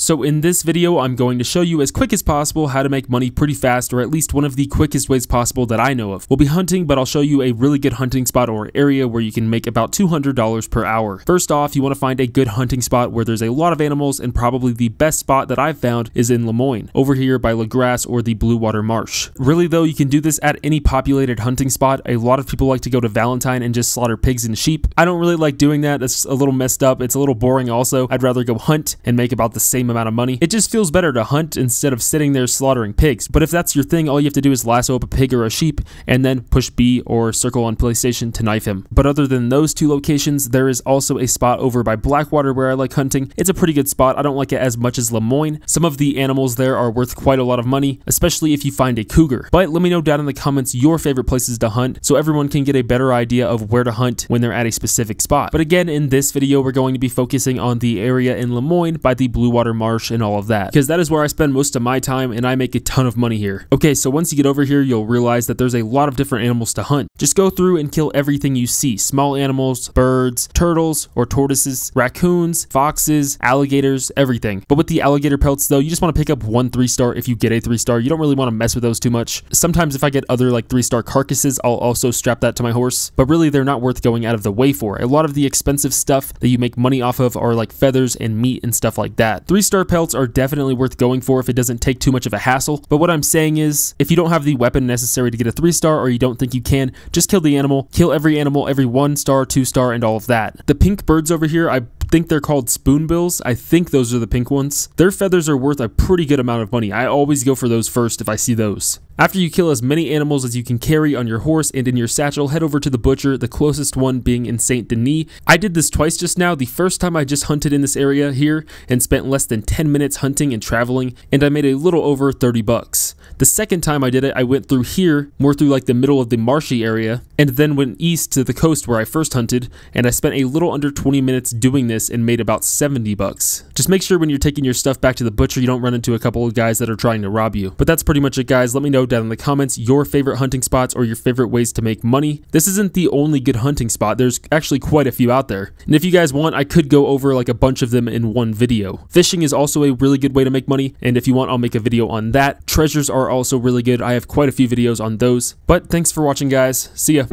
So in this video, I'm going to show you as quick as possible how to make money pretty fast, or at least one of the quickest ways possible that I know of. We'll be hunting, but I'll show you a really good hunting spot or area where you can make about $200 per hour. First off, you want to find a good hunting spot where there's a lot of animals, and probably the best spot that I've found is in Lemoyne, over here by Lagras or the Blue Water Marsh. Really though, you can do this at any populated hunting spot. A lot of people like to go to Valentine and just slaughter pigs and sheep. I don't really like doing that. That's a little messed up. It's a little boring also. I'd rather go hunt and make about the same amount of money. It just feels better to hunt instead of sitting there slaughtering pigs. But if that's your thing, all you have to do is lasso up a pig or a sheep and then push B or circle on PlayStation to knife him. But other than those two locations, there is also a spot over by Blackwater where I like hunting. It's a pretty good spot. I don't like it as much as Lemoyne. Some of the animals there are worth quite a lot of money, especially if you find a cougar. But let me know down in the comments your favorite places to hunt so everyone can get a better idea of where to hunt when they're at a specific spot. But again, in this video, we're going to be focusing on the area in Lemoyne by the Blue Water Marsh and all of that because that is where I spend most of my time and I make a ton of money here. Okay, so once you get over here, you'll realize that there's a lot of different animals to hunt. Just go through and kill everything you see. Small animals, birds, turtles or tortoises, raccoons, foxes, alligators, everything. But with the alligator pelts though, you just want to pick up one three star if you get a three star. You don't really want to mess with those too much. Sometimes if I get other like three star carcasses, I'll also strap that to my horse. But really they're not worth going out of the way for. A lot of the expensive stuff that you make money off of are like feathers and meat and stuff like that. Three star pelts are definitely worth going for if it doesn't take too much of a hassle. But what I'm saying is, if you don't have the weapon necessary to get a three star or you don't think you can, just kill the animal. Kill every animal, every one star, two star, and all of that. The pink birds over here, I think they're called spoonbills. I think those are the pink ones. Their feathers are worth a pretty good amount of money. I always go for those first if I see those. After you kill as many animals as you can carry on your horse and in your satchel, head over to the butcher, the closest one being in St. Denis. I did this twice just now. The first time I just hunted in this area here and spent less than 10 minutes hunting and traveling, and I made a little over 30 bucks. The second time I did it, I went through here, more through like the middle of the marshy area, and then went east to the coast where I first hunted, and I spent a little under 20 minutes doing this and made about 70 bucks. Just make sure when you're taking your stuff back to the butcher, you don't run into a couple of guys that are trying to rob you. But that's pretty much it, guys. Let me know down in the comments your favorite hunting spots or your favorite ways to make money. This isn't the only good hunting spot. There's actually quite a few out there. And if you guys want, I could go over like a bunch of them in one video. Fishing is also a really good way to make money. And if you want, I'll make a video on that. Treasures are also really good. I have quite a few videos on those. But thanks for watching, guys. See ya.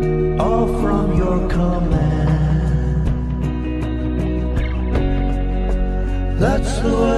That's the way